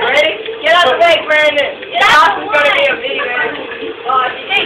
Ready? Get out of the way, Brandon. Get out of the way. This is going to be a video. Oh, uh, hey,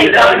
You. don't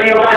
you